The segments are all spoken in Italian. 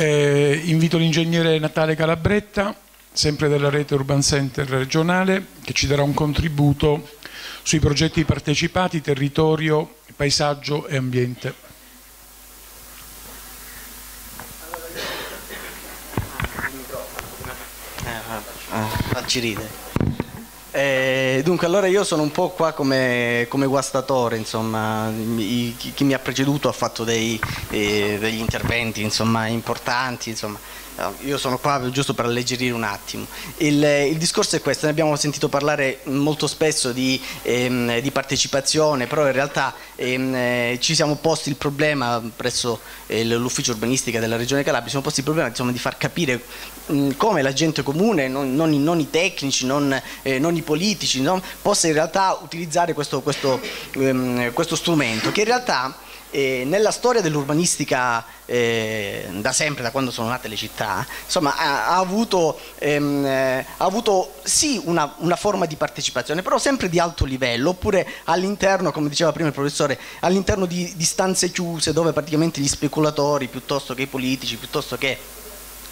Eh, invito l'ingegnere Natale Calabretta, sempre della rete Urban Center regionale, che ci darà un contributo sui progetti partecipati, territorio, paesaggio e ambiente. Facci ridere. Eh, dunque, allora io sono un po' qua come, come guastatore, insomma, chi, chi, mi ha preceduto ha fatto dei, eh, degli interventi insomma, importanti, insomma. Io sono qua giusto per alleggerire un attimo. Il, il, discorso è questo, ne abbiamo sentito parlare molto spesso di, ehm, di partecipazione, però in realtà ehm, eh, ci siamo posti il problema presso eh, l'ufficio urbanistica della Regione Calabria, ci siamo posti il problema insomma, di far capire mh, come la gente comune, non, non, non i tecnici, non, eh, non i politici, possa in realtà utilizzare questo, questo, ehm, questo strumento, che in realtà eh, nella storia dell'urbanistica eh, da sempre, da quando sono nate le città, insomma, ha, ha, avuto, ehm, eh, ha avuto, sì una, una, forma di partecipazione, però sempre di alto livello, oppure all'interno, come diceva prima il professore, all'interno di, di stanze chiuse dove praticamente gli speculatori, piuttosto che i politici, piuttosto che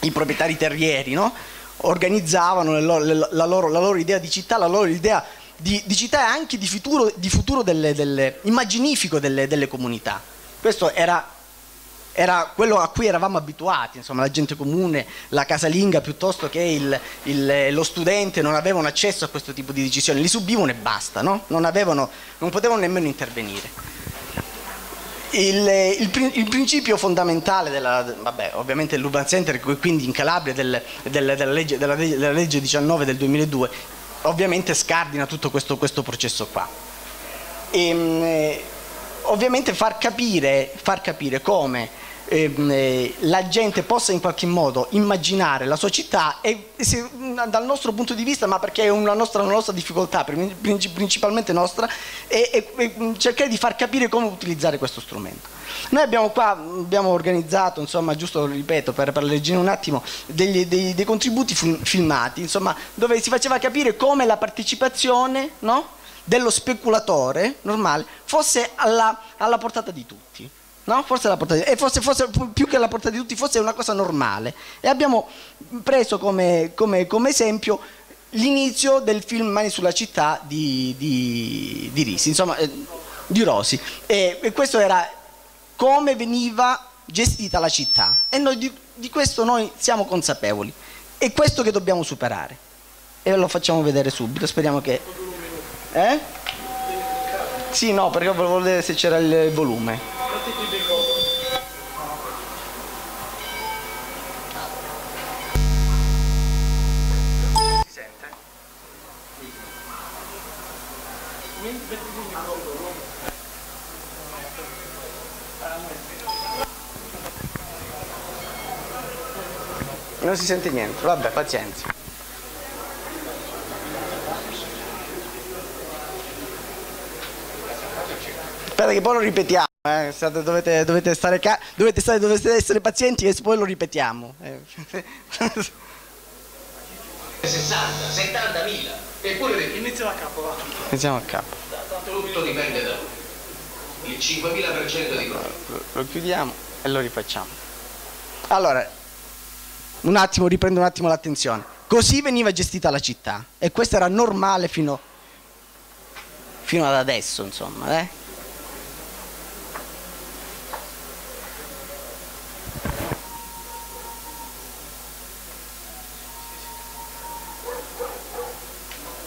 i proprietari terrieri, no? Organizzavano la loro, la, loro, la loro idea di città, la loro idea di, di città e anche di futuro, di futuro delle, delle, immaginifico delle, delle, comunità. Questo era, era, quello a cui eravamo abituati, insomma, la gente comune, la casalinga piuttosto che il, il, lo studente non avevano accesso a questo tipo di decisioni, li subivano e basta, no? non, avevano, non potevano nemmeno intervenire. Il, il, il, principio fondamentale della, vabbè, ovviamente l'Urban Center, quindi in Calabria, del, del, della, legge, della, della, legge, 19 del 2002, ovviamente scardina tutto questo, questo processo qua. E, ehm, eh, ovviamente far capire, far capire come eh, la gente possa in qualche modo immaginare la sua città e se, dal nostro punto di vista, ma perché è una nostra, una nostra difficoltà, principalmente nostra, è, è, cercare di far capire come utilizzare questo strumento. Noi abbiamo qua abbiamo organizzato, insomma, giusto lo ripeto per, per leggere un attimo, degli, dei, dei, contributi filmati, insomma, dove si faceva capire come la partecipazione no, dello speculatore normale fosse alla, alla portata di tutti. No? Forse la portata di, e fosse, fosse, più che la portata di tutti fosse una cosa normale. E abbiamo preso come, come, come esempio l'inizio del film Mani sulla città di, di, di Risi, insomma, eh, di Rosi. E, e, questo era come veniva gestita la città. E noi di, di questo noi siamo consapevoli. È questo che dobbiamo superare. E lo facciamo vedere subito, speriamo che... Eh? Sì, no, perché volevo vedere se c'era il volume. Non si sente niente, vabbè, pazienza. Aspetta che poi lo ripetiamo, eh. dovete, dovete, stare dovete, stare, dovete essere pazienti e poi lo ripetiamo. 60, 70 mila, eppure iniziamo a capo, va. Iniziamo a capo. Tutto dipende da il 5.000% di profitto. Lo, lo chiudiamo e lo rifacciamo. Allora, un attimo, riprendo un attimo l'attenzione. Così veniva gestita la città e questo era normale fino, fino ad adesso, insomma. Eh?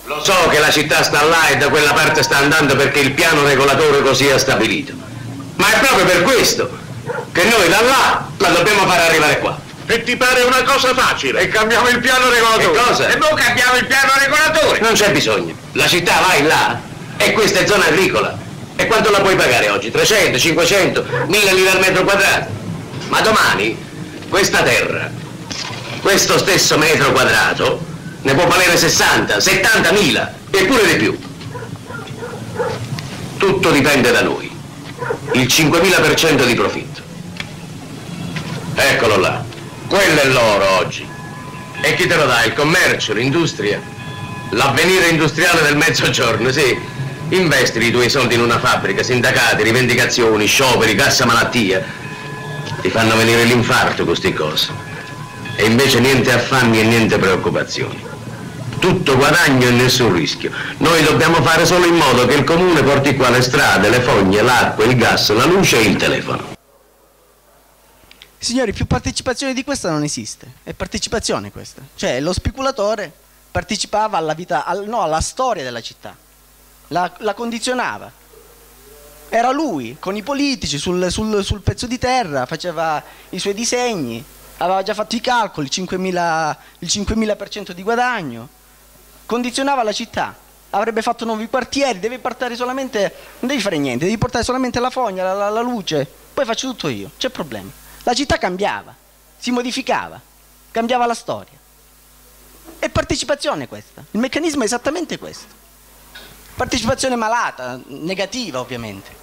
Lo so che la città sta là e da quella parte sta andando perché il piano regolatore così ha stabilito. Ma è proprio per questo che noi da là la dobbiamo far arrivare qua. E ti pare una cosa facile? E cambiamo il piano regolatore. Che cosa? E noi cambiamo il piano regolatore. Non c'è bisogno. La città vai là e questa è zona agricola. E quanto la puoi pagare oggi? 300, 500, 1000 lire al metro quadrato? Ma domani questa terra, questo stesso metro quadrato, ne può valere 60, 70 mila e pure di più. Tutto dipende da noi. Il 5.000% di profitto. Eccolo là. Quello è l'oro oggi. E chi te lo dà? Il commercio, l'industria? L'avvenire industriale del mezzogiorno, sì. Investi i tuoi soldi in una fabbrica, sindacati, rivendicazioni, scioperi, cassa malattia. Ti fanno venire l'infarto queste cose. E invece niente affanni e niente preoccupazioni. Tutto guadagno e nessun rischio. Noi dobbiamo fare solo in modo che il comune porti qua le strade, le fogne, l'acqua, il gas, la luce e il telefono. Signori, più partecipazione di questa non esiste. È partecipazione questa. Cioè, lo speculatore partecipava alla vita, al, no, alla storia della città. La, la, condizionava. Era lui, con i politici, sul, sul, sul, pezzo di terra, faceva i suoi disegni, aveva già fatto i calcoli, 5.000, il 5.000% di guadagno, condizionava la città, avrebbe fatto nuovi quartieri, devi portare solamente, non devi fare niente, devi portare solamente la fogna, la, la, la luce, poi faccio tutto io, c'è problema. La città cambiava, si modificava, cambiava la storia. È partecipazione questa, il meccanismo è esattamente questo. Partecipazione malata, negativa ovviamente.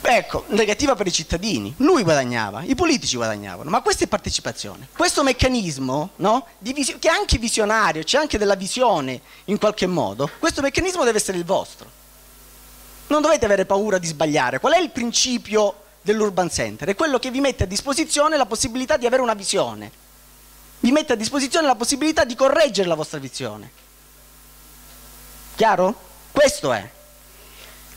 Ecco, negativa per i cittadini. Lui guadagnava, i politici guadagnavano, ma questa è partecipazione. Questo meccanismo, no, che è anche visionario, c'è anche della visione in qualche modo, questo meccanismo deve essere il vostro. Non dovete avere paura di sbagliare. Qual è il principio dell'urban center? È quello che vi mette a disposizione la possibilità di avere una visione. Vi mette a disposizione la possibilità di correggere la vostra visione. Chiaro? Questo è.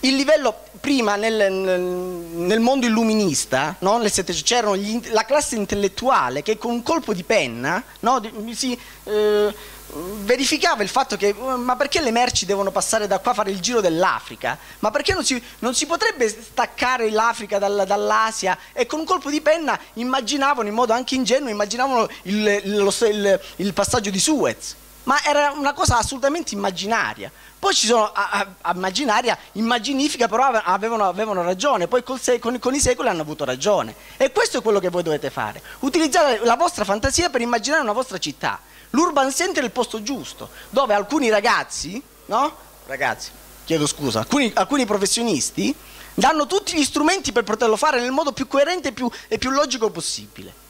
Il livello, prima nel, nel, mondo illuminista, no? c'era la classe intellettuale che con un colpo di penna no? si, eh, verificava il fatto che ma perché le merci devono passare da qua a fare il giro dell'Africa? Ma perché non si, non si potrebbe staccare l'Africa dal, dall'Asia? E con un colpo di penna immaginavano, in modo anche ingenuo, immaginavano il, lo, il, il passaggio di Suez. Ma era una cosa assolutamente immaginaria. Poi ci sono a, a, immaginaria, immaginifica, però avevano, avevano ragione, poi con, con, i secoli hanno avuto ragione. E questo è quello che voi dovete fare. Utilizzare la vostra fantasia per immaginare una vostra città. L'urban center è il posto giusto, dove alcuni ragazzi, no? Ragazzi, chiedo scusa, alcuni, alcuni professionisti danno tutti gli strumenti per poterlo fare nel modo più coerente e più, e più logico possibile.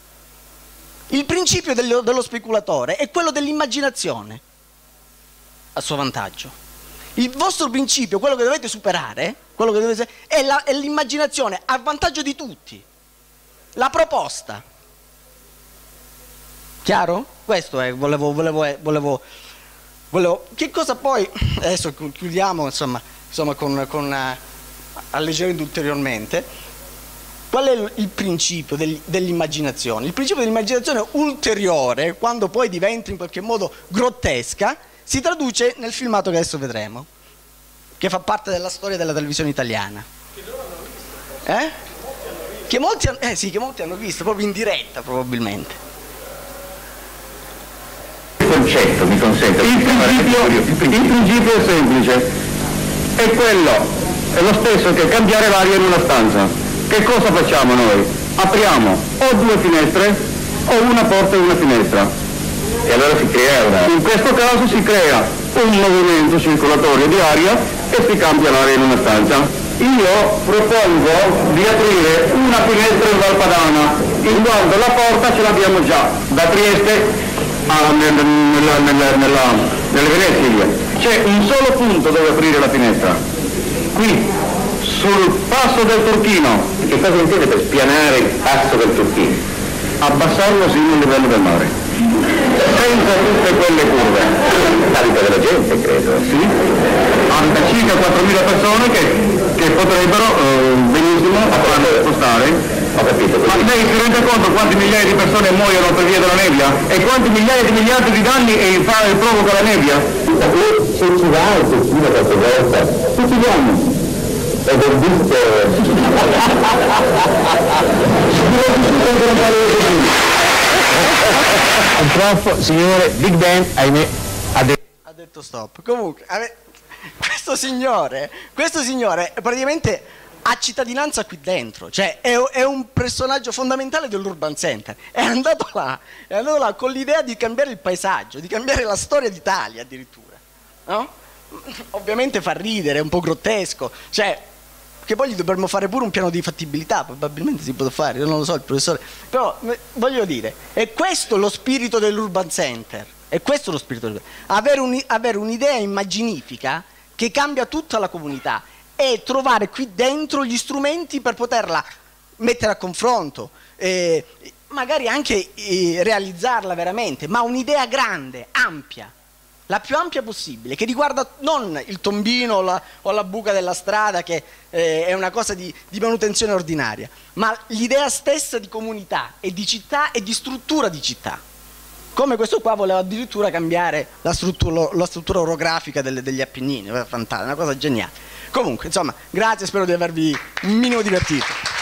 Il principio dello, dello speculatore è quello dell'immaginazione a suo vantaggio. Il vostro principio, quello che dovete superare, che dovete, è, la, è l'immaginazione a vantaggio di tutti. La proposta. Chiaro? Questo è, volevo, volevo, volevo, volevo Che cosa poi, adesso chiudiamo insomma, insomma con, con uh, alleggerendo ulteriormente, qual è il principio dell'immaginazione? Il principio dell'immaginazione ulteriore, quando poi diventa in qualche modo grottesca, si traduce nel filmato che adesso vedremo, che fa parte della storia della televisione italiana. Che loro hanno visto? Eh? Che molti, hanno, eh sì, che molti hanno visto, proprio in diretta probabilmente. Il concetto mi consente. Il principio, il principio è semplice, è quello, è lo stesso che cambiare l'aria in una stanza. Che cosa facciamo noi? Apriamo o due finestre o una porta e una finestra e allora si crea una... In questo caso si crea un movimento circolatorio di aria e si cambia l'aria in una stanza. Io propongo di aprire una finestra in Valpadana, in quanto la porta ce l'abbiamo già, da Trieste a, nella, nella, nella, nella, nelle Venezie C'è un solo punto dove aprire la finestra, qui, sul passo del Turchino. Che cosa intende per spianare il passo del Turchino? Abbassarlo sino al livello del mare senza tutte quelle curve. Tanta della gente, credo. Sì, hanno circa 4.000 persone che, che potrebbero eh, benissimo spostare. Ho capito. Ma lei si rende conto quante migliaia di persone muoiono per via della nebbia? E quanti migliaia di miliardi di danni e fa, provoca la nebbia? Se ci va anche Cina qualche volta, tutti gli anni. Ed ho visto... Purtroppo, signore, Big Ben, ahimè, ha detto... Ha detto stop. Comunque, questo signore, questo signore praticamente ha cittadinanza qui dentro, cioè è, è, un personaggio fondamentale dell'urban center. È andato là, è andato là con l'idea di cambiare il paesaggio, di cambiare la storia d'Italia addirittura. No? Ovviamente fa ridere, è un po' grottesco, cioè che poi gli dovremmo fare pure un piano di fattibilità, probabilmente si può fare, io non lo so il professore, però voglio dire, è questo lo spirito dell'urban center, è questo lo spirito del avere, un, avere un'idea immaginifica che cambia tutta la comunità e trovare qui dentro gli strumenti per poterla mettere a confronto, eh, magari anche eh, realizzarla veramente, ma un'idea grande, ampia, la più ampia possibile, che riguarda non il tombino o la, o la buca della strada, che eh, è una cosa di, di, manutenzione ordinaria, ma l'idea stessa di comunità e di città e di struttura di città. Come questo qua voleva addirittura cambiare la struttura, la struttura orografica delle, degli Appennini, fantastico, una cosa geniale. Comunque, insomma, grazie, spero di avervi un minimo divertito.